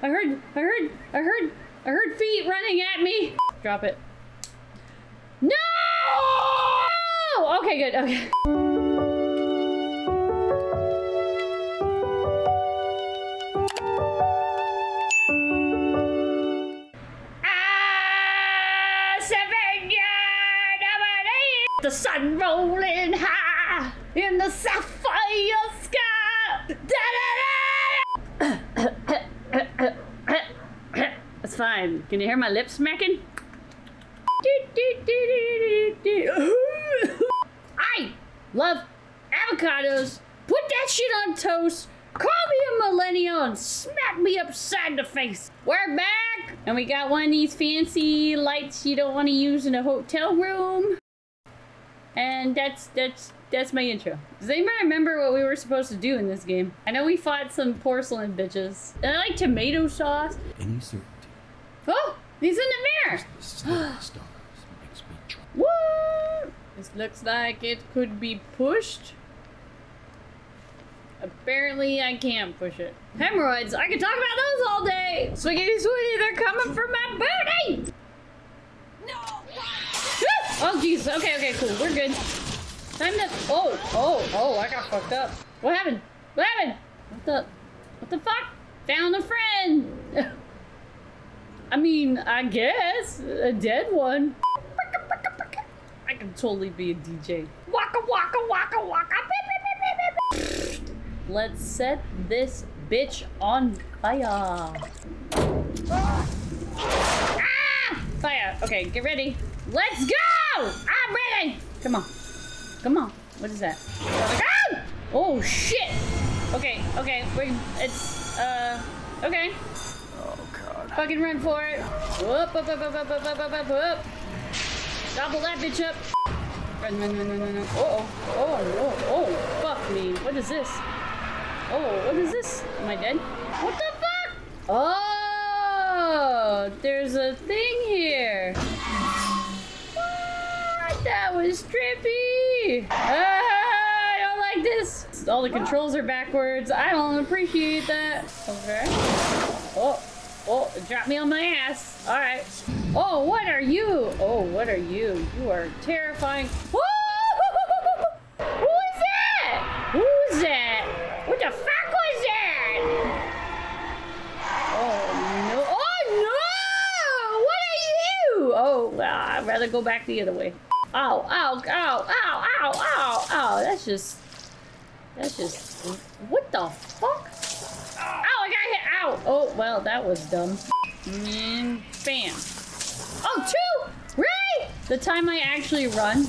I heard, I heard, I heard, I heard feet running at me. Drop it. No! Okay, good, okay. Fine. Can you hear my lips smacking? I love avocados. Put that shit on toast. Call me a millennial and smack me upside the face. We're back, and we got one of these fancy lights you don't want to use in a hotel room. And that's that's that's my intro. Does anybody remember what we were supposed to do in this game? I know we fought some porcelain bitches. And I like tomato sauce. Any he's in the mirror. the stars makes me. What? This looks like it could be pushed. Apparently, I can't push it. Hemorrhoids, I can talk about those all day. Swiggity swooty, they're coming for my booty. No. Ah! Oh, jeez. Okay, okay, cool. We're good. Time to. Oh, oh, oh! I got fucked up. What happened? What happened? What the? What the fuck? Found a friend. I mean, I guess a dead one. I can totally be a DJ. Waka waka waka waka. Let's set this bitch on fire. Ah! Fire. Okay, get ready. Let's go! I'm ready. Come on. Come on. What is that? Ah! Oh shit. Okay, okay. We're, it's uh okay. Oh God. Fucking run for it. Whoop, whoop, whoop, whoop, whoop, whoop, whoop, whoop. Gobble that bitch up. Run, run, run, run, run, run. Oh, oh, oh, oh, fuck me. What is this? Oh, what is this? Am I dead? What the fuck? Oh, there's a thing here. What? That was trippy. Ah, I don't like this. All the controls are backwards. I don't appreciate that. Okay. Oh, oh, drop me on my ass. All right. Oh, what are you? Oh, what are you? You are terrifying. Who is that? Who's that? What the fuck was that? Oh no! Oh no! What are you? Oh, well, I'd rather go back the other way. Ow! Ow! Ow! Ow! Ow! Ow! Ow! That's just. That's just. What the fuck? Ow! I got hit! Ow! Oh well, that was dumb. And bam. Oh, two! Really? The time I actually run.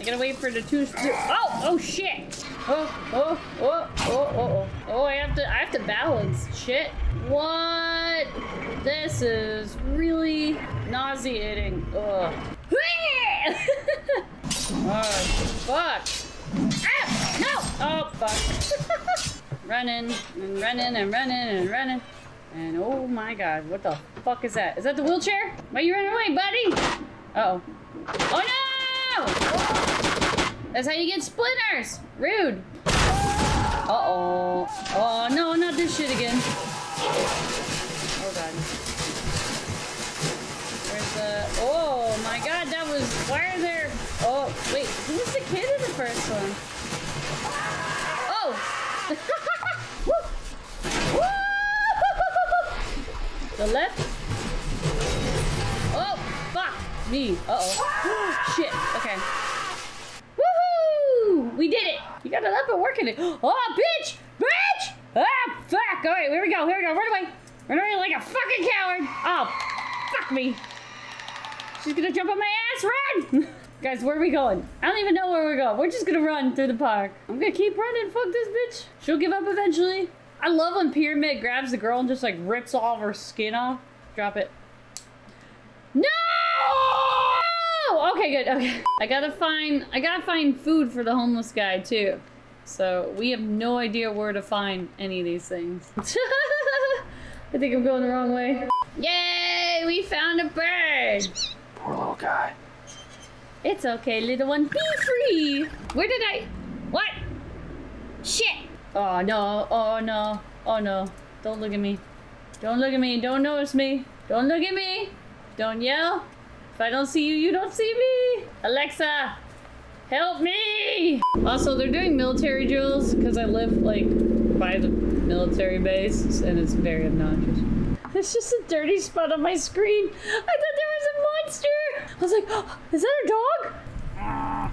I gotta wait for the two. two oh! Oh shit! Oh! Oh! Oh! Oh! Oh! Oh! Oh! I have to. I have to balance. Shit. What? This is really nauseating. Ugh. oh fuck! Ah! No! Oh fuck! running and running and running and running. And oh my god, what the fuck is that? Is that the wheelchair? Why are you running away, buddy? Uh oh. Oh no! That's how you get splinters! Rude! Uh oh. Oh no, not this shit again. Oh god. Where's the. Oh my god, that was. Why are there. Oh, wait, who was the kid in the first one? Oh! The left? Oh, fuck me. Uh-oh. Shit. Okay. Woohoo! We did it. You got up and working it. Oh, bitch! Bitch! Ah, fuck. All right, here we go. Here we go. Run away. Run away like a fucking coward. Oh, fuck me. She's gonna jump on my ass. Run! Guys, where are we going? I don't even know where we're going. We're just gonna run through the park. I'm gonna keep running. Fuck this bitch. She'll give up eventually. I love when Pyramid grabs the girl and just like rips all of her skin off. Drop it. No! Okay, good. Okay. I gotta find I gotta find food for the homeless guy too. So we have no idea where to find any of these things. I think I'm going the wrong way. Yay! We found a bird! Poor little guy. It's okay, little one. Be free! Where did I... What? Shit! Oh, no. Oh, no. Oh, no. Don't look at me. Don't look at me. Don't notice me. Don't look at me. Don't yell. If I don't see you, you don't see me. Alexa, help me. Also, they're doing military drills because I live like by the military base and it's very obnoxious. It's just a dirty spot on my screen. I thought there was a monster. I was like, oh, is that a dog? Oh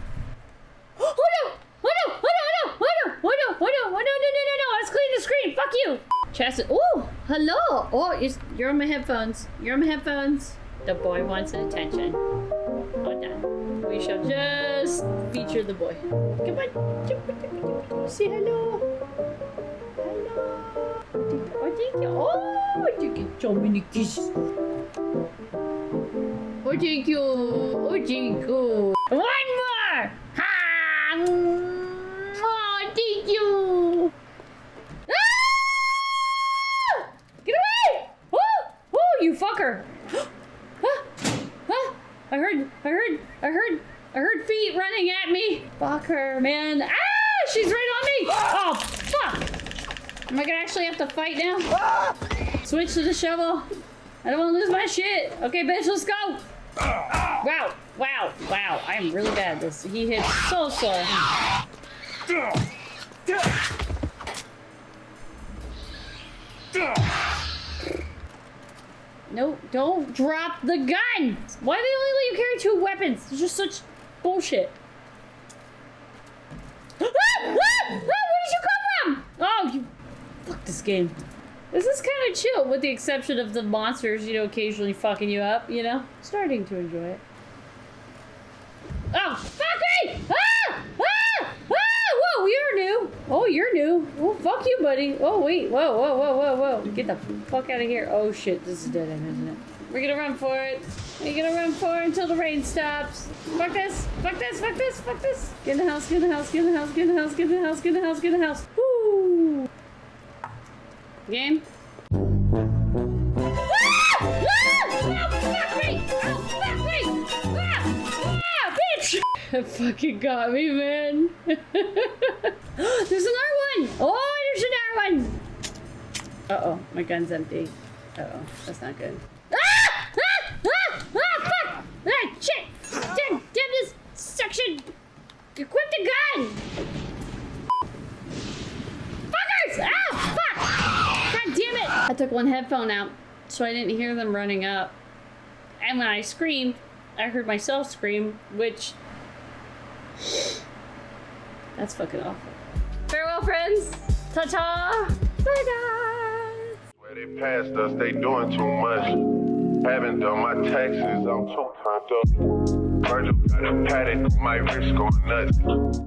no! Oh no! Oh no! Oh no! Oh Oh no! Oh no! No! No! No! No! Let's clean the screen. Fuck you. Chastity. Oh, hello. Oh, you're, on my headphones. You're on my headphones. The boy wants attention. We shall just feature the boy. Come on. Say hello. Hello. Oh, thank you. Oh, thank you so many kisses. Oh, thank you. Oh, thank you. One more. Ha! I heard, I heard, I heard, feet running at me. Fuck her, man. Ah, she's right on me. Oh, fuck. Am I gonna actually have to fight now? Switch to the shovel. I don't want to lose my shit. Okay, bitch, let's go. Wow, wow, wow. I am really bad at this. He hits so slow. No, don't drop the gun! Why do they only let you carry two weapons? It's just such bullshit. ah! Ah! Ah! Where did you come from? Oh, you... Fuck this game. This is kind of chill, with the exception of the monsters, you know, occasionally fucking you up, you know? Starting to enjoy it. Oh, fuck me! Ah! Ah! Ah! Whoa, you're new. Oh, you're new. Oh, fuck you, buddy. Oh, wait. Whoa, whoa, whoa, whoa, whoa. Get the fuck out of here. Oh, shit. This is dead end, isn't it? We're gonna run for it. We're gonna run for it until the rain stops. Fuck this. Fuck this. Fuck this. Fuck this. Get in the house. Get in the house. Get in the house. Get in the house. Get in the house. Get in the house. Get in the house. Woo. Game. Ah! Ah! Fuck me! Bitch! fucking got me, man. there's another one! Oh, there's another one! Uh-oh, my gun's empty. Uh-oh, that's not good. Ah! Ah! Ah! Ah! Fuck! Ah, shit! Damn, damn this section! Equip the gun! Fuckers! Ah! Fuck! God damn it! I took one headphone out, so I didn't hear them running up. And when I screamed, I heard myself scream, which that's fucking awful. Farewell, friends. Ta ta. Bye, guys. Where they passed us, they doing too much. Haven't done my taxes, I'm too turned up. Virgil got a Patek, my wrist going nuts.